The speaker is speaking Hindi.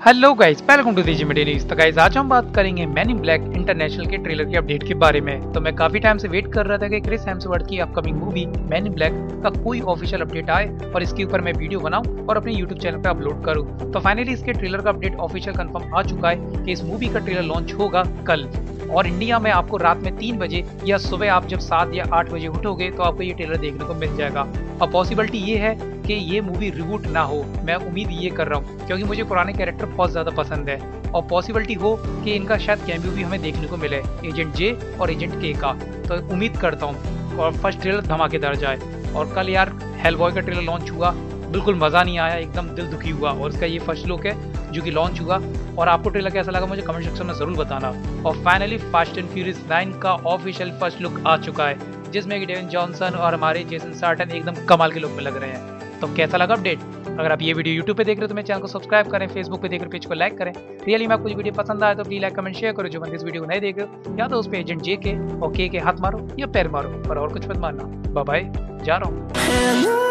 Hello guys welcome to DG media news तो गाइस आज हम बात करेंगे मैन इन ब्लैक इंटरनेशनल के ट्रेलर के अपडेट के बारे में। तो मैं काफ़ी टाइम से वेट कर रहा था कि क्रिस हेम्सवर्थ की upcoming movie Men in Black का कोई ऑफिशियल अपडेट आए और इसके ऊपर मैं वीडियो बनाऊँ और अपने यूट्यूब चैनल पर अपलोड करूँ। तो फाइनली इसके ट्रेलर का अपडेट ऑफिशियल कंफर्म आ चुका है की इस मूवी का ट्रेलर लॉन्च होगा कल। और इंडिया में आपको रात में तीन बजे या सुबह आप जब सात या आठ बजे उठोगे तो आपको ये ट्रेलर देखने को मिल जाएगा। और पॉसिबिलिटी ये है कि ये मूवी रिबूट ना हो। मैं उम्मीद ये कर रहा हूँ, क्योंकि मुझे पुराने कैरेक्टर बहुत ज़्यादा पसंद है। और पॉसिबिलिटी हो कि इनका शायद कैम्यू भी हमें देखने को मिले एजेंट जे और एजेंट के का। तो उम्मीद करता हूँ, और फ़र्स्ट ट्रेलर धमाकेदार जाए। और कल यार हेल बॉय का ट्रेलर लॉन्च हुआ बिल्कुल मज़ा नहीं आया, एकदम दिल दुखी हुआ और इसका ये फ़र्स्ट लुक है जो कि लॉन्च हुआ और आपको ट्रेलर कैसा लगा मुझे कमेंट सेक्शन में ज़रूर बताना। और फाइनली फास्ट एंड फ्यूरियस 9 का ऑफिशियल फ़र्स्ट लुक आ चुका है, जिसमें कि डेविन जॉनसन और हमारे जेसन सार्टन एकदम कमाल के लुक में लग रहे हैं। तो कैसा लगा अपडेट अगर आप ये वीडियो यूट्यूब पे देख रहे हो तो मेरे चैनल को सब्सक्राइब करें फेसबुक पे देख रहे पेज को लाइक करें। रियली में आपको वीडियो पसंद आए तो प्लीज़ लाइक कमेंट शेयर करो। जो मैंने इस वीडियो को नहीं देख रहे हो, या तो उस पे एजेंट जे के और के के हाथ मारो या पैर मारो, पर और कुछ मत मारना। बाय जा रहा हूँ।